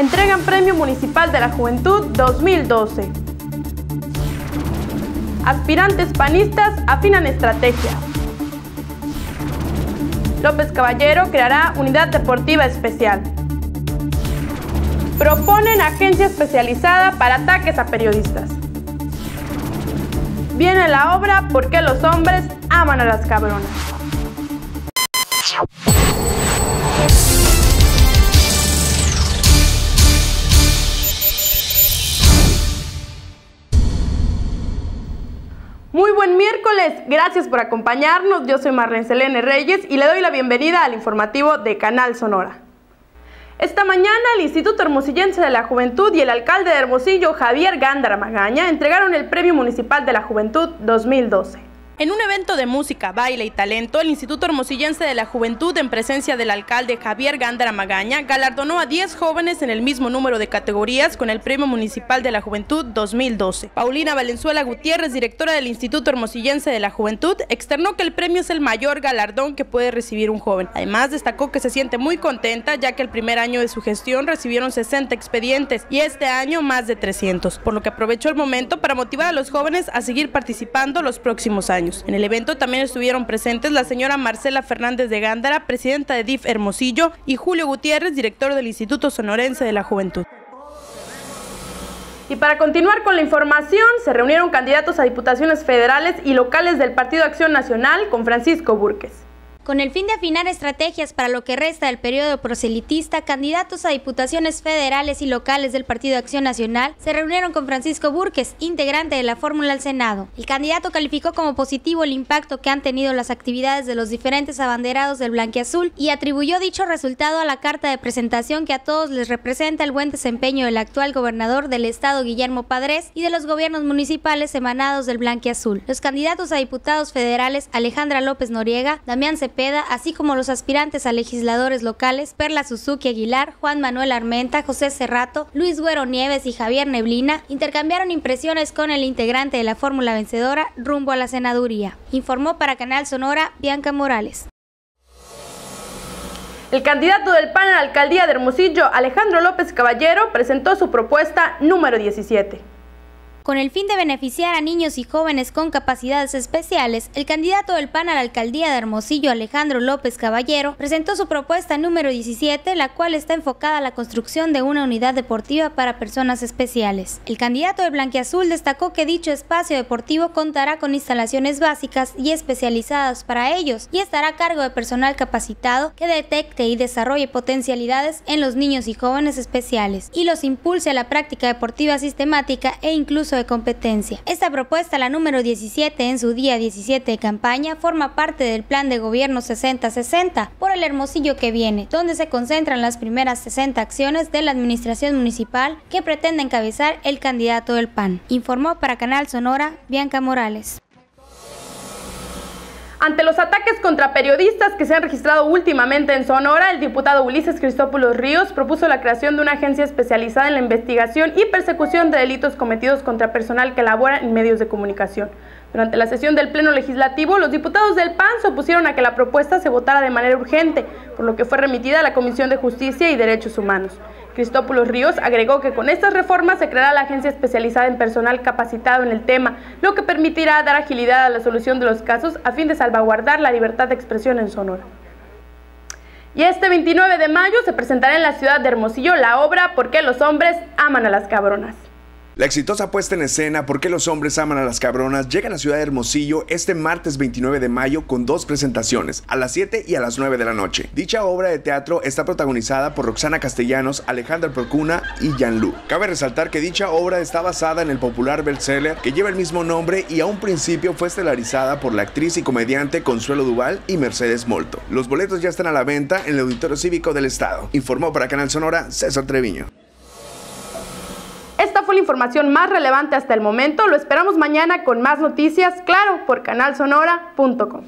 Entregan Premio Municipal de la Juventud 2012. Aspirantes panistas afinan estrategia. López Caballero creará unidad deportiva especial. Proponen agencia especializada para ataques a periodistas. Viene la obra ¿Por qué los hombres aman a las cabronas? Muy buen miércoles, gracias por acompañarnos. Yo soy Marlene Selene Reyes y le doy la bienvenida al informativo de Canal Sonora. Esta mañana el Instituto Hermosillense de la Juventud y el alcalde de Hermosillo, Javier Gándara Magaña, entregaron el Premio Municipal de la Juventud 2012. En un evento de música, baile y talento, el Instituto Hermosillense de la Juventud, en presencia del alcalde Javier Gándara Magaña, galardonó a 10 jóvenes en el mismo número de categorías con el Premio Municipal de la Juventud 2012. Paulina Valenzuela Gutiérrez, directora del Instituto Hermosillense de la Juventud, externó que el premio es el mayor galardón que puede recibir un joven. Además, destacó que se siente muy contenta ya que el primer año de su gestión recibieron 60 expedientes y este año más de 300, por lo que aprovechó el momento para motivar a los jóvenes a seguir participando los próximos años. En el evento también estuvieron presentes la señora Marcela Fernández de Gándara, presidenta de DIF Hermosillo, y Julio Gutiérrez, director del Instituto Sonorense de la Juventud. Y para continuar con la información, se reunieron candidatos a diputaciones federales y locales del Partido Acción Nacional con Francisco Burques. Con el fin de afinar estrategias para lo que resta del periodo proselitista, candidatos a diputaciones federales y locales del Partido Acción Nacional se reunieron con Francisco Burques, integrante de la fórmula al Senado. El candidato calificó como positivo el impacto que han tenido las actividades de los diferentes abanderados del blanquiazul y atribuyó dicho resultado a la carta de presentación que a todos les representa el buen desempeño del actual gobernador del estado Guillermo Padres y de los gobiernos municipales emanados del blanquiazul. Los candidatos a diputados federales Alejandra López Noriega, Damián Cepeda, así como los aspirantes a legisladores locales Perla Suzuki Aguilar, Juan Manuel Armenta, José Cerrato, Luis Güero Nieves y Javier Neblina, intercambiaron impresiones con el integrante de la fórmula vencedora rumbo a la senaduría. Informó para Canal Sonora Bianca Morales. El candidato del PAN a la alcaldía de Hermosillo, Alejandro López Caballero, presentó su propuesta número 17. Con el fin de beneficiar a niños y jóvenes con capacidades especiales, el candidato del PAN a la alcaldía de Hermosillo, Alejandro López Caballero, presentó su propuesta número 17, la cual está enfocada a la construcción de una unidad deportiva para personas especiales. El candidato del Blanquiazul destacó que dicho espacio deportivo contará con instalaciones básicas y especializadas para ellos y estará a cargo de personal capacitado que detecte y desarrolle potencialidades en los niños y jóvenes especiales y los impulse a la práctica deportiva sistemática e incluso de competencia. Esta propuesta, la número 17 en su día 17 de campaña, forma parte del plan de gobierno 60-60 por el Hermosillo que viene, donde se concentran las primeras 60 acciones de la administración municipal que pretende encabezar el candidato del PAN. Informó para Canal Sonora Bianca Morales. Ante los ataques contra periodistas que se han registrado últimamente en Sonora, el diputado Ulises Cristópolos Ríos propuso la creación de una agencia especializada en la investigación y persecución de delitos cometidos contra personal que labora en medios de comunicación. Durante la sesión del Pleno Legislativo, los diputados del PAN se opusieron a que la propuesta se votara de manera urgente, por lo que fue remitida a la Comisión de Justicia y Derechos Humanos. Cristópolos Ríos agregó que con estas reformas se creará la agencia especializada en personal capacitado en el tema, lo que permitirá dar agilidad a la solución de los casos a fin de salvaguardar la libertad de expresión en Sonora. Y este 29 de mayo se presentará en la ciudad de Hermosillo la obra ¿Por qué los hombres aman a las cabronas? La exitosa puesta en escena ¿Por qué los hombres aman a las cabronas? llega a la ciudad de Hermosillo este martes 29 de mayo con dos presentaciones, a las 7 y a las 9 de la noche. Dicha obra de teatro está protagonizada por Roxana Castellanos, Alejandra Procuna y Jan Lu. Cabe resaltar que dicha obra está basada en el popular bestseller que lleva el mismo nombre y a un principio fue estelarizada por la actriz y comediante Consuelo Duval y Mercedes Molto. Los boletos ya están a la venta en el Auditorio Cívico del Estado. Informó para Canal Sonora César Treviño. Esta fue la información más relevante hasta el momento. Lo esperamos mañana con más noticias, claro, por canalsonora.com.